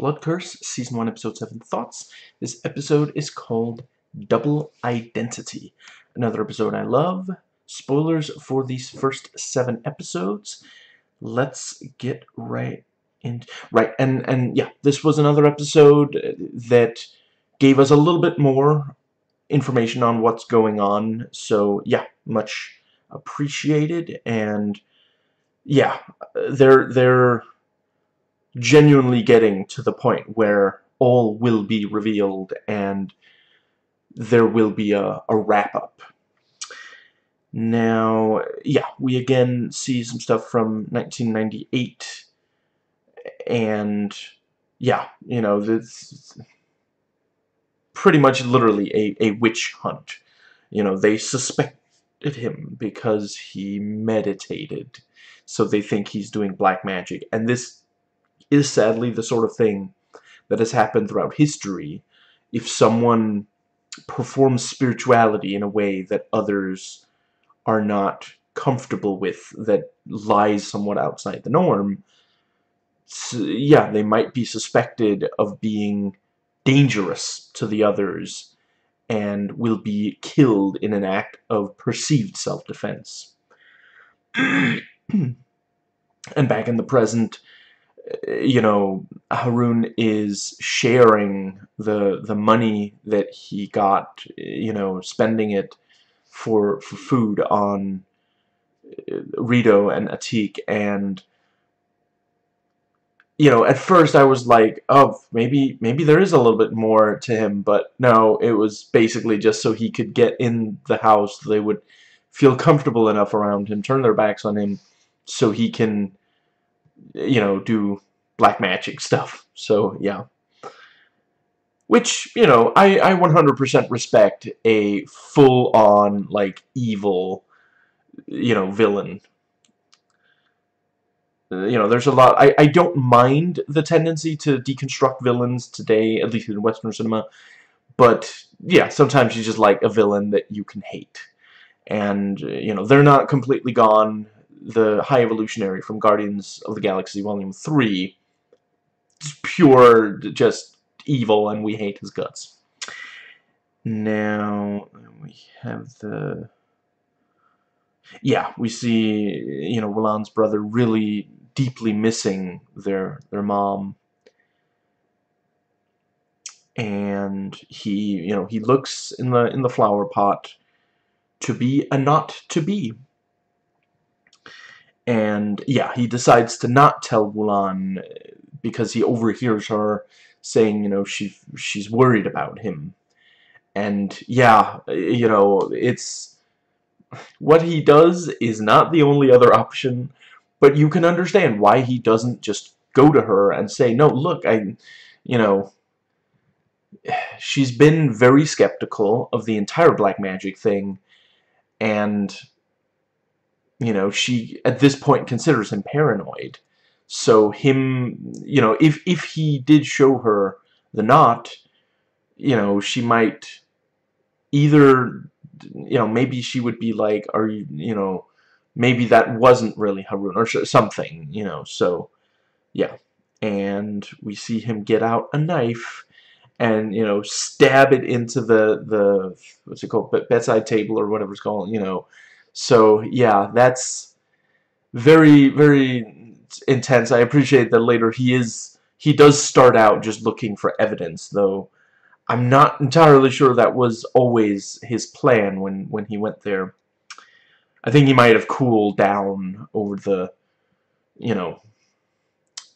Blood Curse, Season 1, Episode 7 Thoughts. This episode is called Double Identity. Another episode I love. Spoilers for these first seven episodes. Let's get right in. Right, and, and yeah, this was another episode that gave us a little bit more information on what's going on. So, yeah, much appreciated. And, yeah, they're, they're genuinely getting to the point where all will be revealed and there will be a, a wrap-up. Now, yeah, we again see some stuff from 1998 and yeah, you know, this pretty much literally a, a witch hunt. You know, they suspected him because he meditated, so they think he's doing black magic. And this is sadly the sort of thing that has happened throughout history if someone performs spirituality in a way that others are not comfortable with, that lies somewhat outside the norm, so, yeah, they might be suspected of being dangerous to the others and will be killed in an act of perceived self-defense. and back in the present, you know, Harun is sharing the the money that he got, you know, spending it for for food on uh, Rito and Atik. And you know, at first I was like, oh, maybe maybe there is a little bit more to him, but no, it was basically just so he could get in the house, they would feel comfortable enough around him, turn their backs on him, so he can you know, do black magic stuff. So, yeah. Which, you know, I, I 100% respect a full-on, like, evil, you know, villain. Uh, you know, there's a lot... I, I don't mind the tendency to deconstruct villains today, at least in Western cinema. But, yeah, sometimes you just like a villain that you can hate. And, you know, they're not completely gone the High Evolutionary from Guardians of the Galaxy Volume 3 It's pure just evil and we hate his guts. Now, we have the... Yeah, we see, you know, Wulan's brother really deeply missing their their mom. And he, you know, he looks in the in the flower pot to be a not to be and yeah, he decides to not tell Wulan uh, because he overhears her saying, you know, she she's worried about him. And yeah, uh, you know, it's what he does is not the only other option, but you can understand why he doesn't just go to her and say, "No, look, I you know, she's been very skeptical of the entire black magic thing and you know, she at this point considers him paranoid. So him, you know, if if he did show her the knot, you know, she might either, you know, maybe she would be like, are you, you know, maybe that wasn't really Harun or something, you know. So, yeah. And we see him get out a knife and, you know, stab it into the, the what's it called, bedside table or whatever it's called, you know, so yeah, that's very very intense. I appreciate that later he is he does start out just looking for evidence, though I'm not entirely sure that was always his plan when when he went there. I think he might have cooled down over the, you know,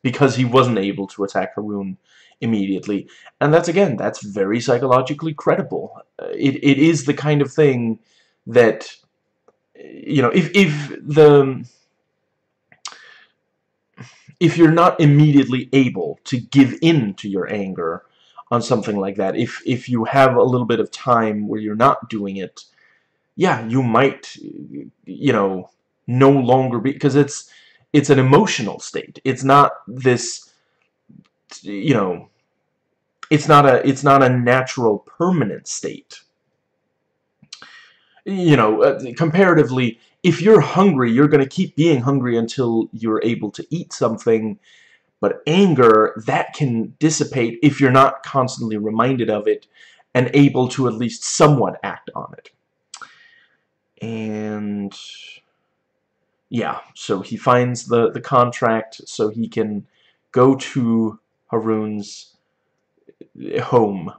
because he wasn't able to attack Harun immediately. And that's, again, that's very psychologically credible. Uh, it, it is the kind of thing that you know, if if the if you're not immediately able to give in to your anger on something like that, if if you have a little bit of time where you're not doing it, yeah, you might, you know, no longer be because it's it's an emotional state. It's not this, you know, it's not a it's not a natural permanent state you know, uh, comparatively, if you're hungry, you're going to keep being hungry until you're able to eat something. But anger, that can dissipate if you're not constantly reminded of it and able to at least somewhat act on it. And yeah, so he finds the, the contract so he can go to Harun's home.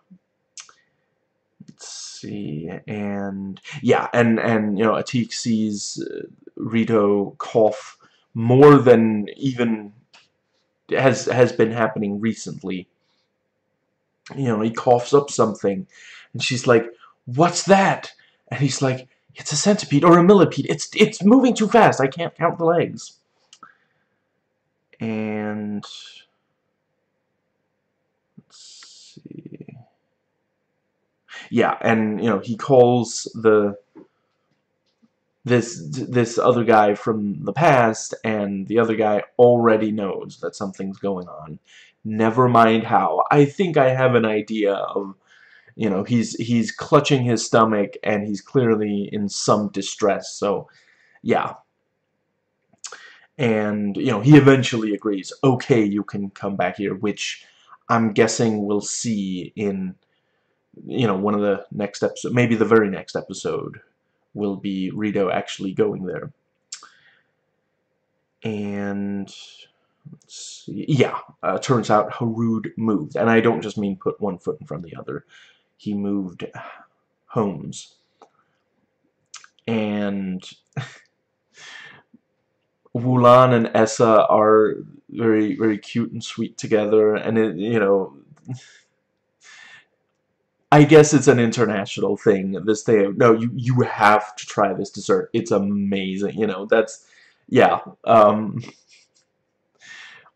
See, and yeah, and, and you know, Atik sees uh, Rito cough more than even has has been happening recently. You know, he coughs up something, and she's like, "What's that?" And he's like, "It's a centipede or a millipede. It's it's moving too fast. I can't count the legs." And let's see. Yeah, and you know, he calls the this this other guy from the past and the other guy already knows that something's going on. Never mind how. I think I have an idea of you know he's he's clutching his stomach and he's clearly in some distress so yeah. And you know he eventually agrees okay you can come back here which I'm guessing we'll see in you know one of the next episodes maybe the very next episode will be Rito actually going there. And yeah, uh, turns out Harun moved, and I don't just mean put one foot in front of the other. He moved homes, and Wulan and Essa are very very cute and sweet together, and it, you know. I guess it's an international thing. This thing, no, you you have to try this dessert. It's amazing. You know, that's yeah. Um,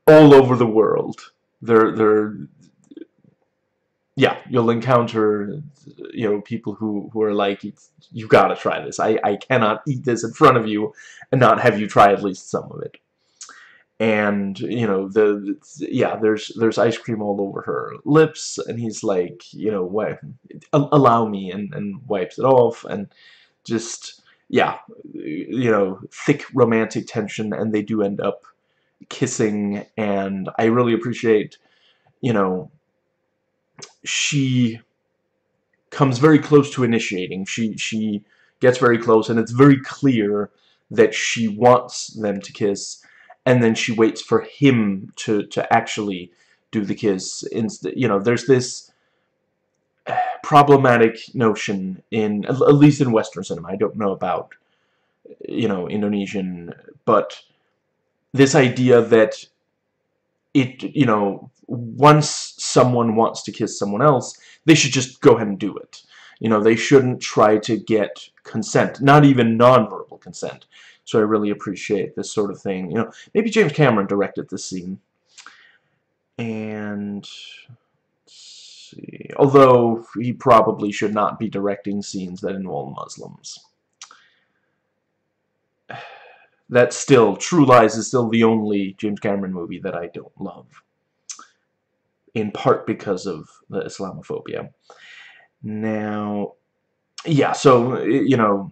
all over the world, they're they're yeah. You'll encounter you know people who who are like you gotta try this. I I cannot eat this in front of you and not have you try at least some of it and you know the yeah there's there's ice cream all over her lips. And he's like you know what allow me and and wipes it off. And just yeah you know thick romantic tension. And they do end up kissing. And I really appreciate you know she comes very close to initiating. She she gets very close. And it's very clear that she wants them to kiss and then she waits for him to to actually do the kiss. Instead, you know, there's this uh, problematic notion in at least in Western cinema. I don't know about you know Indonesian, but this idea that it you know once someone wants to kiss someone else, they should just go ahead and do it. You know, they shouldn't try to get consent, not even nonverbal consent. So I really appreciate this sort of thing. You know, maybe James Cameron directed this scene. And see, although he probably should not be directing scenes that involve Muslims. That still, True Lies is still the only James Cameron movie that I don't love. In part because of the Islamophobia. Now, yeah, so, you know,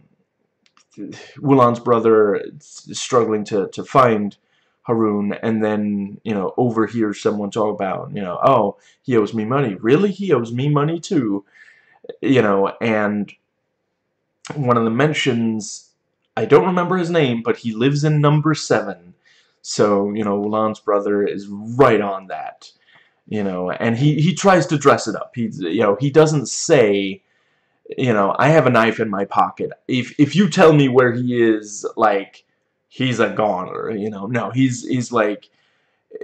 Wulan's brother is struggling to, to find Harun and then, you know, overhears someone talk about, you know, oh, he owes me money. Really? He owes me money too. You know, and one of the mentions, I don't remember his name, but he lives in number seven. So, you know, Wulan's brother is right on that. You know, and he, he tries to dress it up. He's, you know, he doesn't say, you know, I have a knife in my pocket. If if you tell me where he is, like he's a goner, you know. No, he's he's like,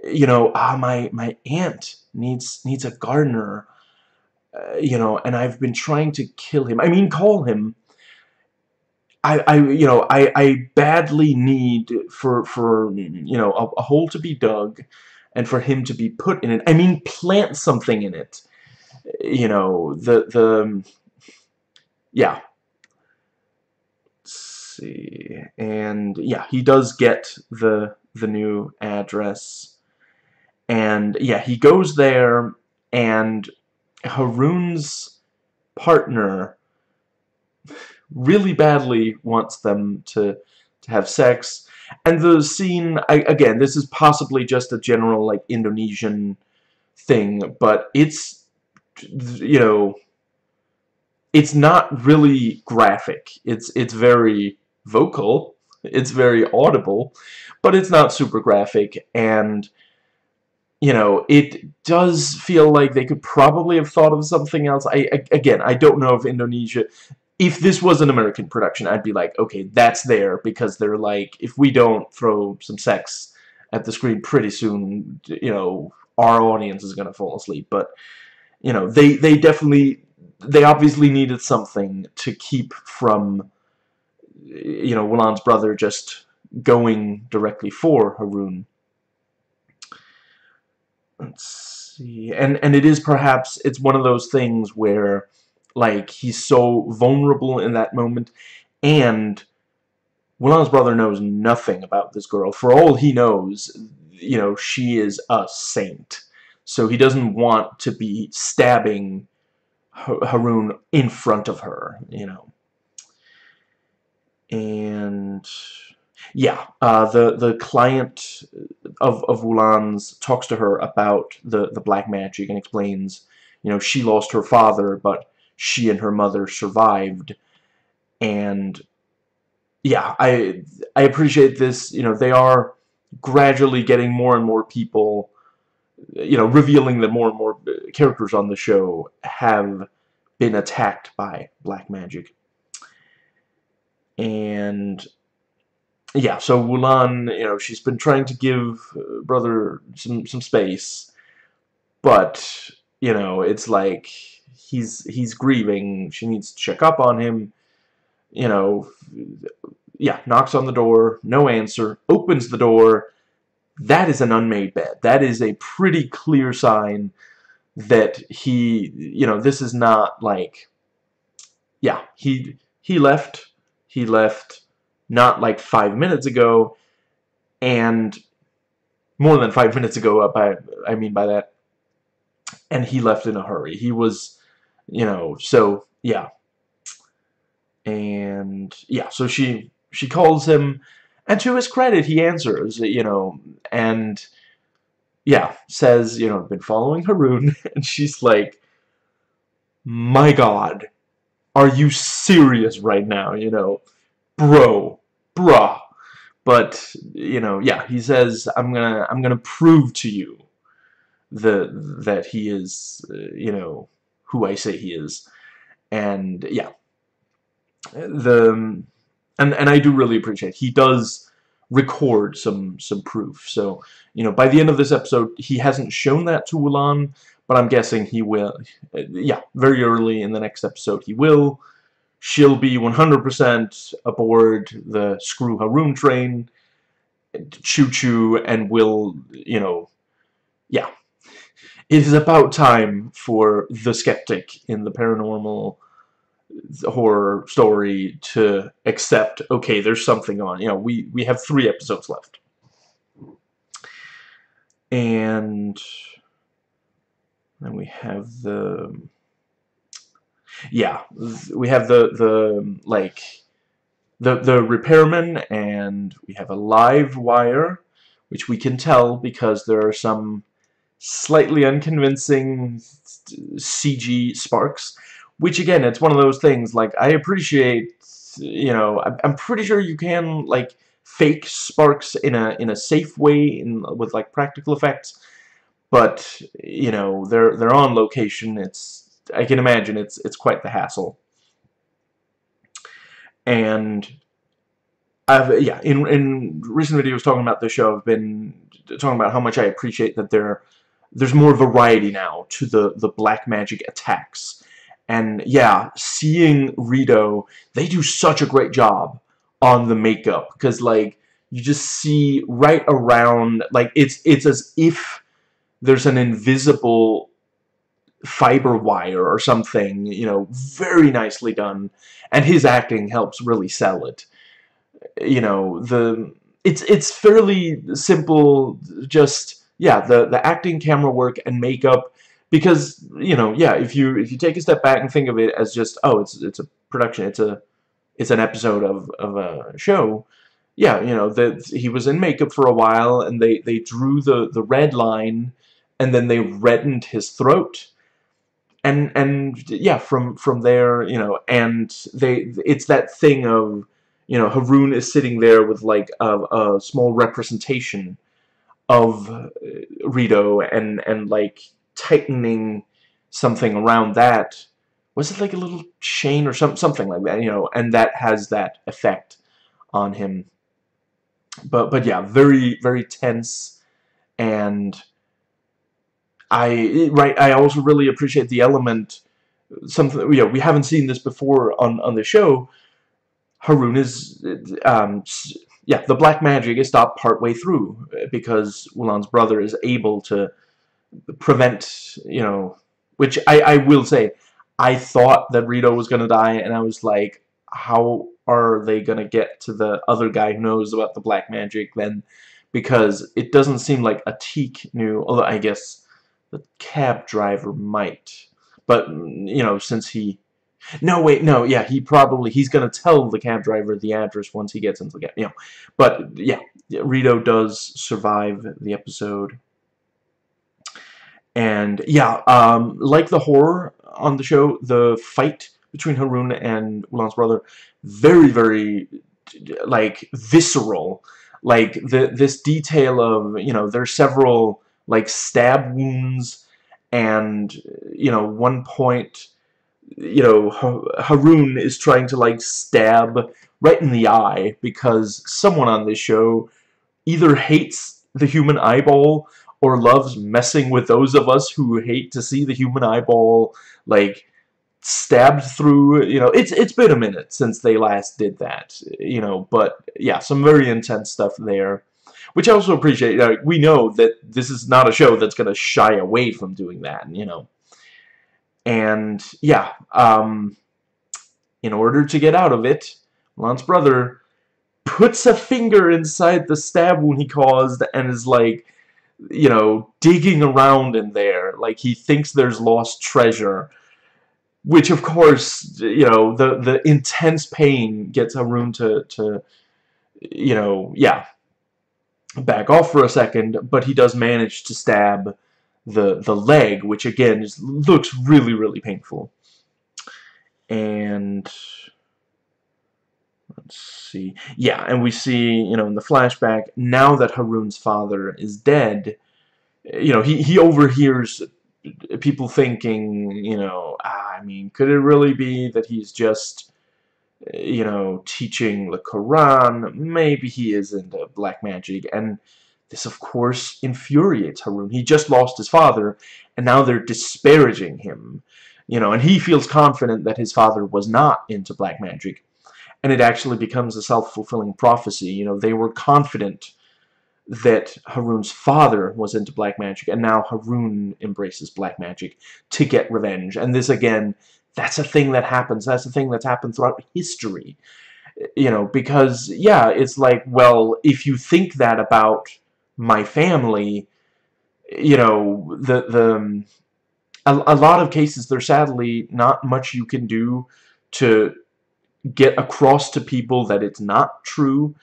you know, ah, my my aunt needs needs a gardener, uh, you know, and I've been trying to kill him. I mean, call him. I, I you know I, I badly need for for you know a, a hole to be dug and for him to be put in it I mean plant something in it you know the the um, yeah. Let's see. And yeah, he does get the the new address. And yeah, he goes there and Harun's partner really badly wants them to to have sex And the scene, I, again, this is possibly just a general, like, Indonesian thing, but it's, you know, it's not really graphic. It's, it's very vocal. It's very audible, but it's not super graphic, and you know, it does feel like they could probably have thought of something else. I, I, again, I don't know if Indonesia if this was an American production, I'd be like, okay, that's there because they're like, if we don't throw some sex at the screen pretty soon, you know, our audience is gonna fall asleep. But you know, they they definitely they obviously needed something to keep from you know Wulan's brother just going directly for Harun. Let's see, and and it is perhaps it's one of those things where like, he's so vulnerable in that moment, and Wulan's brother knows nothing about this girl. For all he knows, you know, she is a saint. So he doesn't want to be stabbing Harun in front of her, you know. And yeah, uh, the the client of of Wulan's talks to her about the the black magic and explains, you know, she lost her father, but she and her mother survived. And yeah I I appreciate this. You know they are gradually getting more and more people you know revealing that more and more characters on the show have been attacked by black magic. And yeah so Wulan you know she's been trying to give uh, brother some some space. But you know it's like he's he's grieving. She needs to check up on him. You know, yeah, knocks on the door, no answer, opens the door. That is an unmade bed. That is a pretty clear sign that he, you know, this is not like, yeah, he he left, he left not like five minutes ago, and more than five minutes ago, I, I mean by that, and he left in a hurry. He was you know, so yeah. And yeah, so she she calls him and to his credit he answers, you know, and yeah, says, you know, I've been following Harun and she's like my god, are you serious right now, you know? Bro, bruh. But, you know, yeah, he says I'm to I'm to prove to you the that he is, uh, you know, who I say he is. And yeah, the and and I do really appreciate he does record some some proof. So you know, by the end of this episode, he hasn't shown that to Wulan, but I'm guessing he will. Yeah, very early in the next episode, he will. She'll be 100% aboard the Screw Harun train, choo-choo, and will, you know, yeah, it is about time for the skeptic in the paranormal horror story to accept, okay, there's something on. You know, we, we have three episodes left. And then we have the... Yeah, we have the, the like, the, the repairman, and we have a live wire, which we can tell because there are some slightly unconvincing CG sparks, which again, it's one of those things, like, I appreciate, you know, I'm pretty sure you can, like, fake sparks in a, in a safe way, in, with, like, practical effects, but, you know, they're, they're on location, it's, I can imagine it's, it's quite the hassle. And I've yeah in in recent videos talking about the show I've been talking about how much I appreciate that they're there's more variety now to the, the black magic attacks. And yeah, seeing Rito, they do such a great job on the makeup because like you just see right around like it's it's as if there's an invisible fiber wire or something, you know, very nicely done. And his acting helps really sell it. You know, the it's it's fairly simple just yeah, the the acting, camera work, and makeup. Because you know, yeah, if you if you take a step back and think of it as just oh, it's it's a production, it's a it's an episode of of a show. yeah, you know, that he was in makeup for a while, and they, they drew the, the red line, and then they reddened his throat. And, and yeah, from, from there, you know, and they, it's that thing of, you know, Harun is sitting there with, like, a, a small representation of Rito, and, and, like, tightening something around that. Was it like a little chain or some, something like that, you know, and that has that effect on him but but yeah, very very tense, and I right. I also really appreciate the element. Something you know we haven't seen this before on on the show. Harun is um, yeah the black magic is stopped partway through uh, because Wulan's brother is able to prevent you know which I I will say I thought that Rito was gonna die and I was like how are they going to get to the other guy who knows about the black magic then? Because it doesn't seem like Atik knew, although I guess the cab driver might. But, mm, you know, since he... No, wait, no, yeah, he probably, he's going to tell the cab driver the address once he gets into the cab, you know. But, yeah, Rito does survive the episode. And, yeah, um, like the horror on the show, the fight between Harun and Wulan's brother very, very, like, visceral. Like, the this detail of, you know, there's several, like, stab wounds, and, you know, one point, you know, Harun is trying to, like, stab right in the eye, because someone on this show either hates the human eyeball or loves messing with those of us who hate to see the human eyeball, like, stabbed through, you know, it's it's been a minute since they last did that, you know, but yeah, some very intense stuff there. Which I also appreciate, you we know that this is not a show that's going to shy away from doing that, you know. And, yeah, um, in order to get out of it, Wulan's brother puts a finger inside the stab wound he caused and is like, you know, digging around in there. Like, he thinks there's lost treasure which of course you know the the intense pain gets Harun to to you know yeah back off for a second but he does manage to stab the the leg which again is, looks really really painful and let's see yeah and we see you know in the flashback now that Harun's father is dead you know he he overhears people thinking, you know, ah, I mean, could it really be that he's just, you know, teaching the Quran? Maybe he is into black magic. And this, of course, infuriates Harun. He just lost his father, and now they're disparaging him. You know, and he feels confident that his father was not into black magic. And it actually becomes a self-fulfilling prophecy. You know, they were confident that Harun's father was into black magic, and now Harun embraces black magic to get revenge. And this, again, that's a thing that happens. That's a thing that's happened throughout history. You know, because, yeah, it's like, well, if you think that about my family, you know, the, the, um, a, a lot of cases, there's sadly not much you can do to get across to people that it's not true,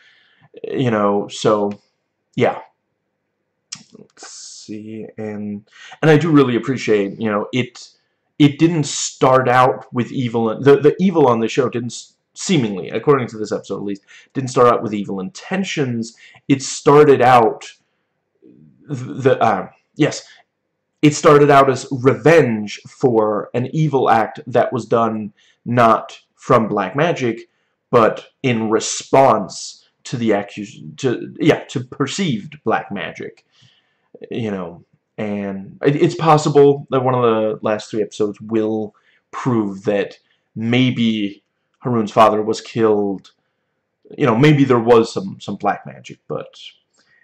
you know, so yeah. Let's see, and and I do really appreciate, you know, it it didn't start out with evil. The the evil on the show didn't seemingly, according to this episode at least, didn't start out with evil intentions. It started out the uh, yes, it started out as revenge for an evil act that was done not from black magic, but in response to the accusation, to, yeah, to perceived black magic, you know, and it's possible that one of the last three episodes will prove that maybe Harun's father was killed, you know, maybe there was some, some black magic, but,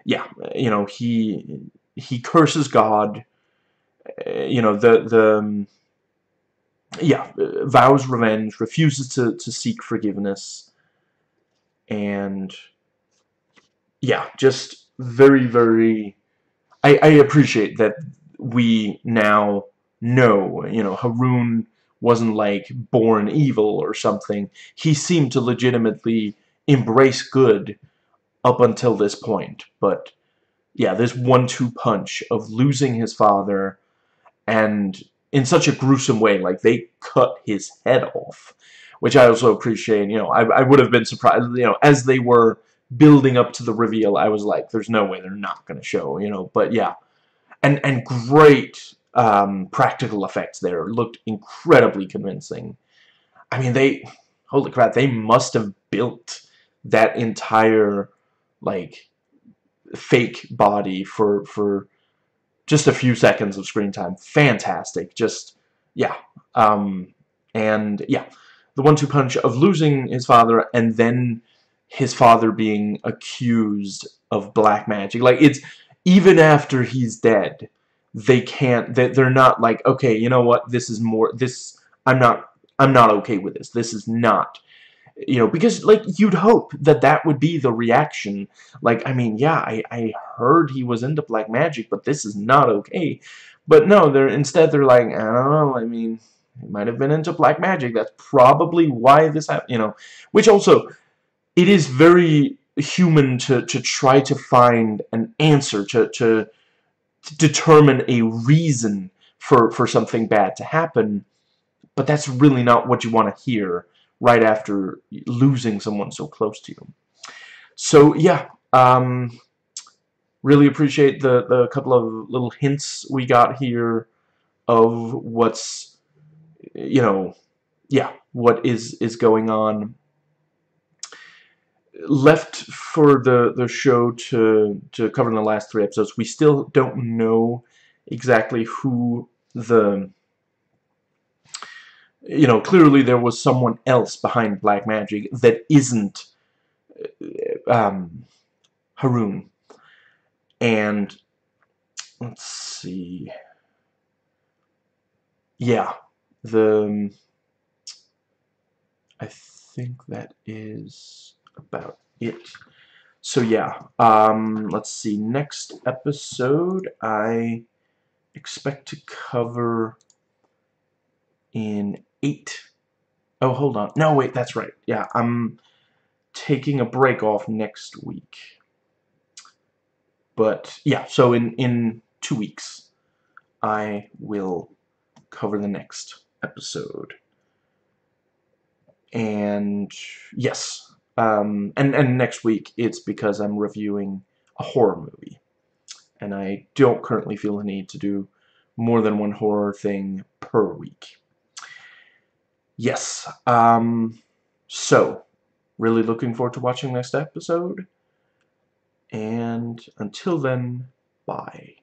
yeah, you know, he, he curses God, you know, the, the, um, yeah, vows revenge, refuses to, to seek forgiveness, and yeah, just very, very... I, I appreciate that we now know, you know, Harun wasn't like born evil or something. He seemed to legitimately embrace good up until this point. But yeah, this one-two punch of losing his father and in such a gruesome way, like they cut his head off, which I also appreciate. You know, I, I would have been surprised, you know, as they were building up to the reveal, I was like, there's no way they're not going to show, you know, but yeah. And, and great um, practical effects there. Looked incredibly convincing. I mean, they, holy crap, they must have built that entire, like, fake body for, for just a few seconds of screen time. Fantastic. Just, yeah. Um, and, yeah. The one-two punch of losing his father and then his father being accused of black magic. Like, it's, even after he's dead, they can't, they're not like, okay, you know what, this is more, this, I'm not, I'm not okay with this. This is not you know, because, like, you'd hope that that would be the reaction. Like, I mean, yeah, I, I heard he was into black magic, but this is not okay. But no, they're instead they're like, I don't know, I mean, he might have been into black magic. That's probably why this happened, you know. Which also, it is very human to, to try to find an answer, to, to, to determine a reason for, for something bad to happen. But that's really not what you want to hear right after losing someone so close to you. So yeah, um, really appreciate the, the couple of little hints we got here of what's, you know, yeah, what is, is going on. Left for the, the show to, to cover in the last three episodes, we still don't know exactly who the you know, clearly there was someone else behind Black Magic that isn't uh, um, Harun. And let's see. Yeah, the um, I think that is about it. So yeah, um, let's see. Next episode, I expect to cover in eight. Oh, hold on. No, wait, that's right. Yeah, I'm taking a break off next week. But, yeah, so in, in two weeks, I will cover the next episode. And, yes, um, and, and next week it's because I'm reviewing a horror movie. And I don't currently feel the need to do more than one horror thing per week. Yes. Um, so, really looking forward to watching next episode. And until then, bye.